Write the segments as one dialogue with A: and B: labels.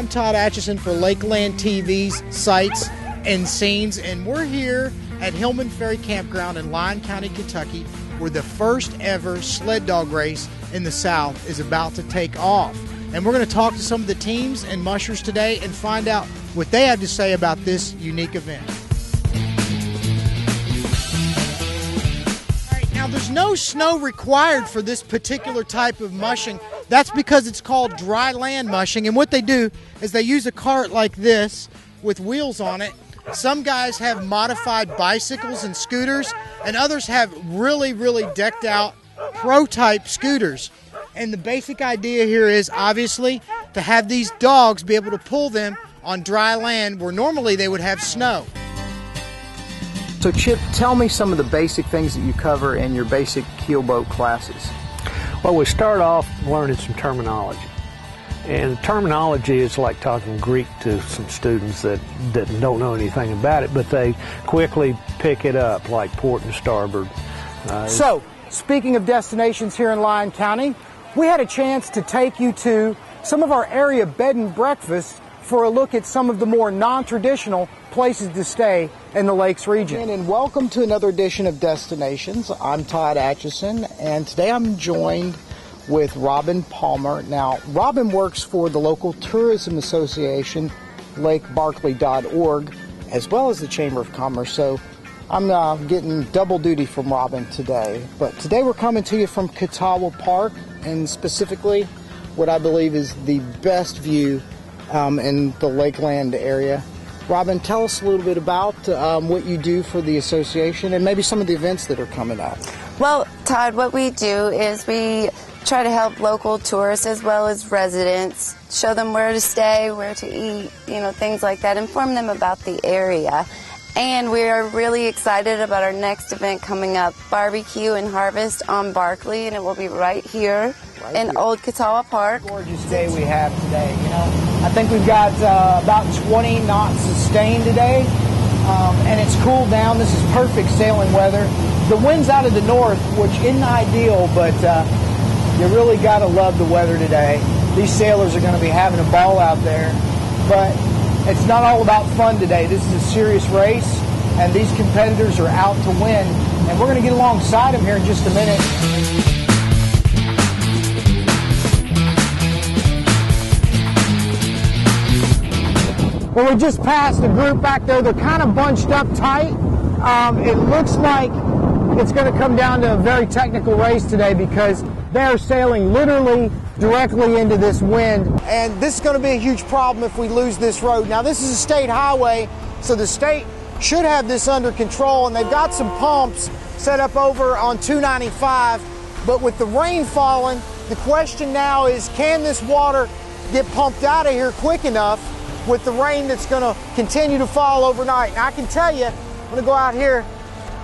A: I'm Todd Atchison for Lakeland TV's sights and scenes, and we're here at Hillman Ferry Campground in Lyon County, Kentucky, where the first ever sled dog race in the South is about to take off. And we're going to talk to some of the teams and mushers today and find out what they have to say about this unique event. All right, now, there's no snow required for this particular type of mushing. That's because it's called dry land mushing. And what they do is they use a cart like this with wheels on it. Some guys have modified bicycles and scooters, and others have really, really decked out pro type scooters. And the basic idea here is obviously to have these dogs be able to pull them on dry land where normally they would have snow.
B: So, Chip, tell me some of the basic things that you cover in your basic keelboat classes.
C: Well, we start off learning some terminology. And terminology is like talking Greek to some students that, that don't know anything about it, but they quickly pick it up, like port and starboard.
B: Uh, so, speaking of destinations here in Lyon County, we had a chance to take you to some of our area bed and breakfasts for a look at some of the more non-traditional places to stay in the Lakes region. And welcome to another edition of Destinations. I'm Todd Atchison, and today I'm joined with Robin Palmer. Now, Robin works for the local tourism association, lakebarkley.org, as well as the Chamber of Commerce. So I'm uh, getting double duty from Robin today. But today we're coming to you from Kuttawa Park, and specifically what I believe is the best view um, in the Lakeland area. Robin, tell us a little bit about um, what you do for the association and maybe some of the events that are coming up.
D: Well, Todd, what we do is we try to help local tourists as well as residents, show them where to stay, where to eat, you know, things like that, inform them about the area. And we are really excited about our next event coming up, Barbecue and Harvest on Barkley, and it will be right here right in here. Old Kuttawa Park.
B: Gorgeous day we have today. You know, I think we've got uh, about 20 knots sustained today, um, and it's cooled down. This is perfect sailing weather. The wind's out of the north, which isn't ideal, but uh, you really got to love the weather today. These sailors are going to be having a ball out there, but it's not all about fun today. This is a serious race, and these competitors are out to win. And we're going to get alongside them here in just a minute. Well, we just passed a group back there. They're kind of bunched up tight. Um, it looks like it's going to come down to a very technical race today because they're sailing literally directly into this wind. And this is going to be a huge problem if we lose this road. Now, this is a state highway, so the state should have this under control, and they've got some pumps set up over on 295. But with the rain falling, the question now is can this water get pumped out of here quick enough with the rain that's going to continue to fall overnight? And I can tell you, I'm going to go out here,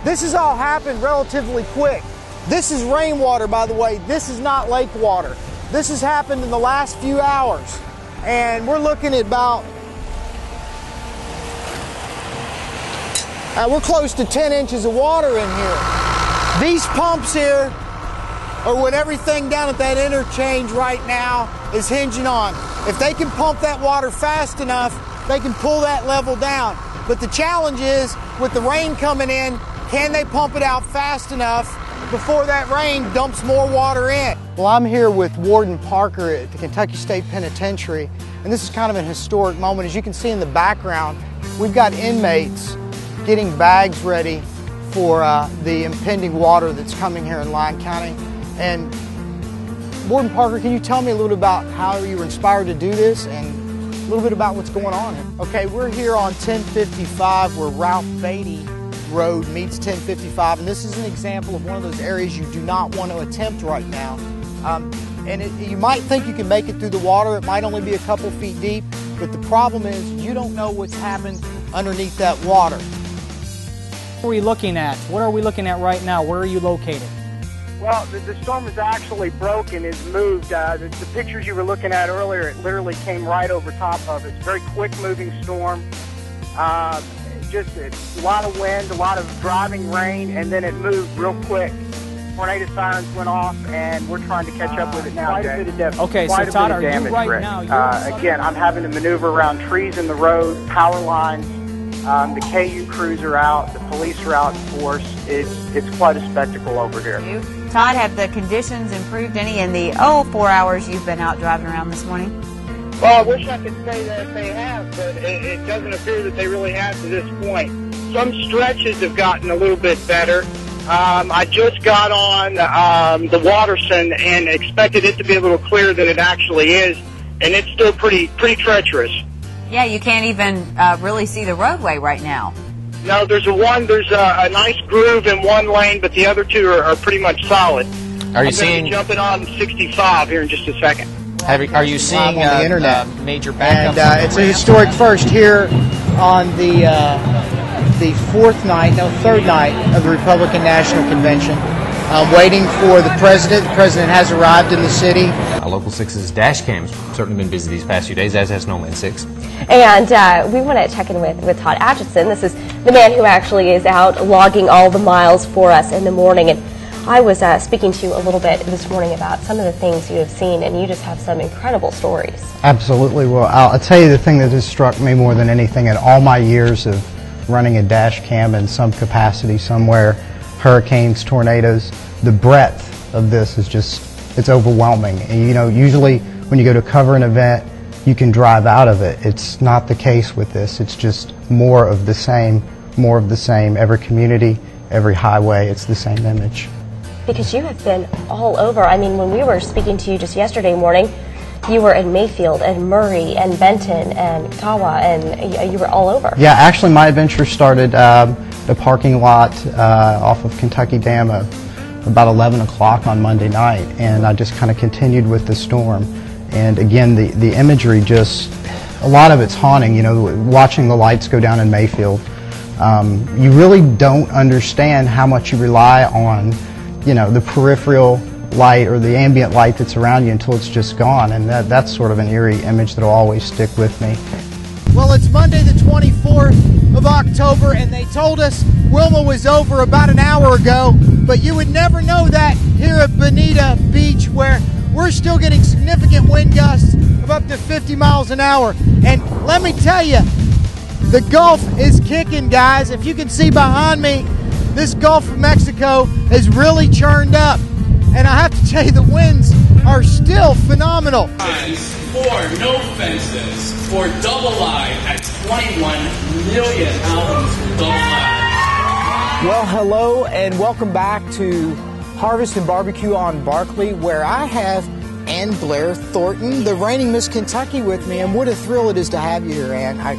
B: this has all happened relatively quick. This is rainwater, by the way. This is not lake water. This has happened in the last few hours. And we're looking at about, uh, we're close to 10 inches of water in here. These pumps here are what everything down at that interchange right now is hinging on. If they can pump that water fast enough, they can pull that level down. But the challenge is with the rain coming in, can they pump it out fast enough before that rain dumps more water in. Well, I'm here with Warden Parker at the Kentucky State Penitentiary, and this is kind of an historic moment. As you can see in the background, we've got inmates getting bags ready for uh, the impending water that's coming here in Lyon County. And Warden Parker, can you tell me a little bit about how you were inspired to do this and a little bit about what's going on here? Okay, we're here on 1055 where Ralph Beatty Road meets 1055, and this is an example of one of those areas you do not want to attempt right now. Um, and it, you might think you can make it through the water. It might only be a couple feet deep, but the problem is you don't know what's happened underneath that water.
E: What are we looking at? What are we looking at right now? Where are you located?
F: Well, the, the storm is actually broken, is moved. Uh, the, the, pictures you were looking at earlier, it literally came right over top of it. It's a very quick moving storm. Uh, just a lot of wind, a lot of driving rain, and then it moved real quick. tornado sirens went off, and we're trying to catch up with it now.
E: Quite a bit of damage. Okay, so
F: Quite a
E: Todd,
F: bit of
E: are you
F: damage,
E: right
F: Rick.
E: now-
F: Uh, again, I'm having to maneuver around trees in the road, power lines. Um, the KU crews are out. The police are out in force. It's it's quite a spectacle over here.
G: Todd, have the conditions improved any in the oh four hours you've been out driving around this morning?
F: Well, I wish I could say that they have, but it, it doesn't appear that they really have to this point. Some stretches have gotten a little bit better. Um, I just got on um, the Watterson and expected it to be a little clearer than it actually is, and it's still pretty pretty treacherous.
G: Yeah, you can't even uh, really see the roadway right now.
F: No, there's a one. There's a, a nice groove in one lane, but the other two are, are pretty much solid.
H: Are you
F: I'm
H: seeing?
F: jumping on 65 here in just a second?
H: Have, you- are you seeing
B: Live on the
H: uh,
B: internet.
H: uh, major backups?
B: And uh, it's a historic first here on the uh, the fourth night, no, third night of the Republican National Convention. Um, waiting for the president. The president has arrived in the city.
H: Uh, Local 6's dash cams certainly been busy these past few days, as has Snowman 6.
I: And uh, we want to check in with, with Todd Atchison. This is the man who actually is out logging all the miles for us in the morning. And I was uh, speaking to you a little bit this morning about some of the things you have seen, and you just have some incredible stories.
J: Absolutely. Well, I'll, I'll tell you the thing that has struck me more than anything in all my years of running a dash cam in some capacity somewhere, hurricanes, tornadoes, the breadth of this is just, it's overwhelming. And you know, usually when you go to cover an event, you can drive out of it. It's not the case with this. It's just more of the same, more of the same. Every community, every highway, it's the same image.
I: Because you have been all over. I mean, when we were speaking to you just yesterday morning, you were in Mayfield and Murray and Benton and Kawa, and you were all over.
J: Yeah, actually, my adventure started um, the parking lot uh, off of Kentucky Dam uh, about 11 o'clock on Monday night, and I just kind of continued with the storm. And again, the, the imagery just, a lot of it's haunting, you know, watching the lights go down in Mayfield. Um, you really don't understand how much you rely on, you know, the peripheral light or the ambient light that's around you until it's just gone, and that, that's sort of an eerie image that'll always stick with me.
A: Well, it's Monday, the 24th of October, and they told us Wilma was over about an hour ago, but you would never know that here at Bonita Beach, where we're still getting significant wind gusts of up to 50 miles an hour. And let me tell you, the Gulf is kicking, guys. If you can see behind me, this Gulf of Mexico is really churned up. And I have to tell you, the winds are still phenomenal.
K: for no fences for double live at 21 million albums for double live.
B: Well, hello and welcome back to Harvest and Barbecue on Barkley, where I have Ann Blair Thornton, the reigning Miss Kentucky, with me. And what a thrill it is to have you here, Ann. I,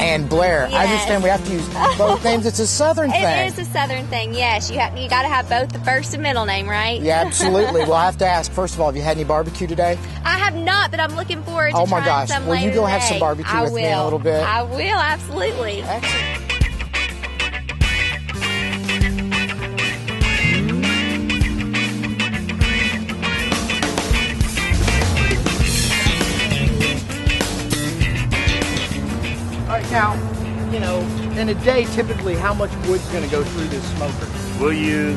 B: Ann Blair. I understand we have to use both names. It's a Southern thing.
L: It is a southern thing, yes. You have you got to have both the first and middle name, right?
B: Yeah, absolutely. well, I have to ask first of all, have you had any barbecue today?
L: I have not, but I'm looking forward to
B: Oh, my gosh.
L: some
B: Will you go have some barbecue
L: I
B: with
L: will.
B: me in a little bit?
L: I will, absolutely.
A: All in a day, typically, how much wood's going to go through this smoker?
M: We'll use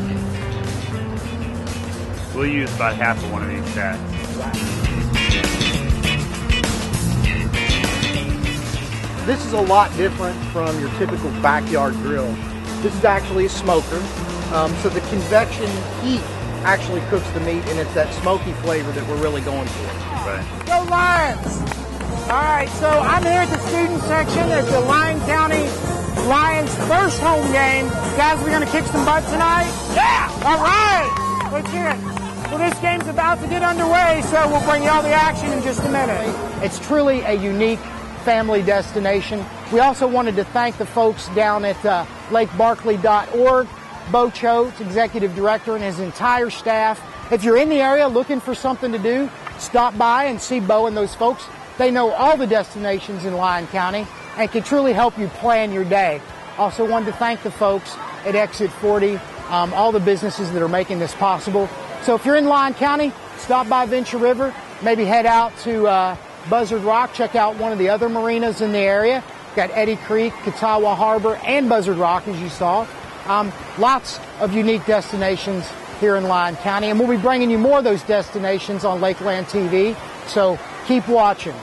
M: we'll use about half of one of these sacks.
A: This is a lot different from your typical backyard grill. This is actually a smoker, um, so the convection heat actually cooks the meat, and it's that smoky flavor that we're really going for.
M: Right.
B: Go Lions! All right, so I'm here at the student section at the Lyon County Lions first home game. Guys, we're going to kick some butt tonight? Yeah! All right! Let's hear it. Well, this game's about to get underway, so we'll bring you all the action in just a minute. It's truly a unique family destination. We also wanted to thank the folks down at uh, lakebarkley.org, Bo Choate, executive director, and his entire staff. If you're in the area looking for something to do, stop by and see Bo and those folks. They know all the destinations in Lyon County and can truly help you plan your day. Also wanted to thank the folks at Exit 40, um, all the businesses that are making this possible. So if you're in Lyon County, stop by Venture River, maybe head out to uh, Buzzard Rock, check out one of the other marinas in the area. Got Eddy Creek, Kuttawa Harbor, and Buzzard Rock, as you saw. Um, lots of unique destinations here in Lyon County. And we'll be bringing you more of those destinations on Lakeland TV. So keep watching.